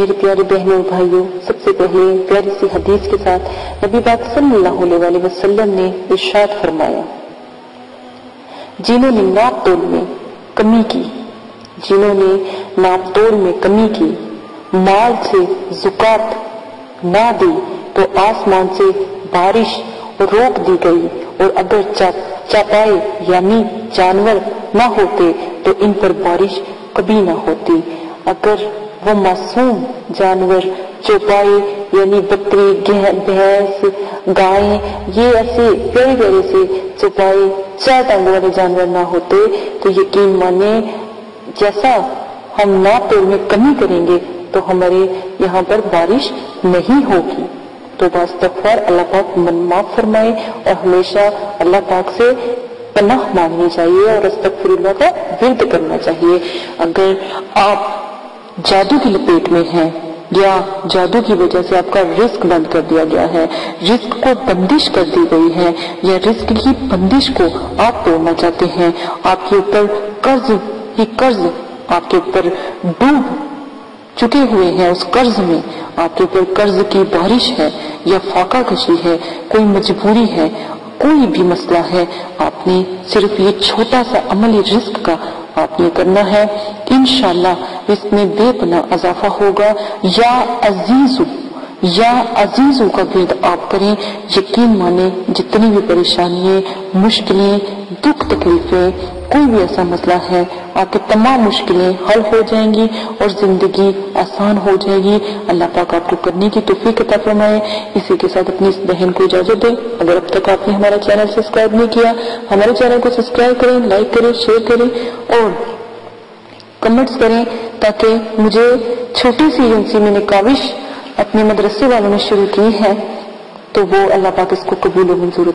मेरे प्यारे बहनों और भाइयों सबसे पहले प्यारी सी हदीस के साथ नबी बात सल्लल्लाहु अलैहि वसल्लम ने इरशाद फरमाया जिन्होंने नाप तोल में कमी की जिन्होंने नाप तोल में कमी की माल से जुकात ना दी तो आसमान से बारिश रोक दी गई और अगर चा, यानी जानवर ना होते तो इन पर बारिश कभी ना होती। अगर वो मासूम जानवर चौपाई यानी बकरी भैंस, गाय, ये ऐसे प्यारे प्यारे से चौपाई चार टांगों वाले जानवर ना होते तो यकीन माने, जैसा हम ना तोड़ में कमी करेंगे तो हमारे यहाँ पर बारिश नहीं होगी। तो वास्तफार अल्लाह पाक मन माफ़ फरमाए और हमेशा अल्लाह पाक से पनाह मांगनी चाहिए और अस्तफरुल्लाह का विरद करना चाहिए। अगर आप जादू की लपेट में है या जादू की वजह से आपका रिस्क बंद कर दिया गया है। रिस्क को बंदिश कर दी गई है या रिस्क की बंदिश को आप तोड़ना चाहते हैं। आपके ऊपर कर्ज ही कर्ज आपके ऊपर डूब चुके हुए हैं। उस कर्ज में आपके ऊपर कर्ज की बारिश है या फाका कशी है, कोई मजबूरी है, कोई भी मसला है, आपने सिर्फ़ ये छोटा सा अमली रिस्क का आपने करना है। इनशाला इसमें बेपना अजाफा होगा। या अजीजू, या अजीजों का गिरद आप करें। यकीन माने, जितनी भी परेशानियाँ, मुश्किलें, दुख तकलीफें, कोई भी ऐसा मसला है, आपकी तमाम मुश्किलें हल हो जाएँगी और ज़िंदगी आसान हो जाएगी। अल्लाह पाक आपको करने की तोफीक अता फरमाए। इसी के साथ अपनी इस बहन को इजाज़त दें। अगर अब तक आपने हमारा चैनल सब्सक्राइब नहीं किया, हमारे चैनल को सब्सक्राइब करें, लाइक करें, शेयर करें और कमेंट्स करें ताकि मुझे छोटी सी एजेंसी मैंने काविश अपने मदरसे वालों ने शुरू की है तो वो अल्लाह पाक इसको कबूल मंजूर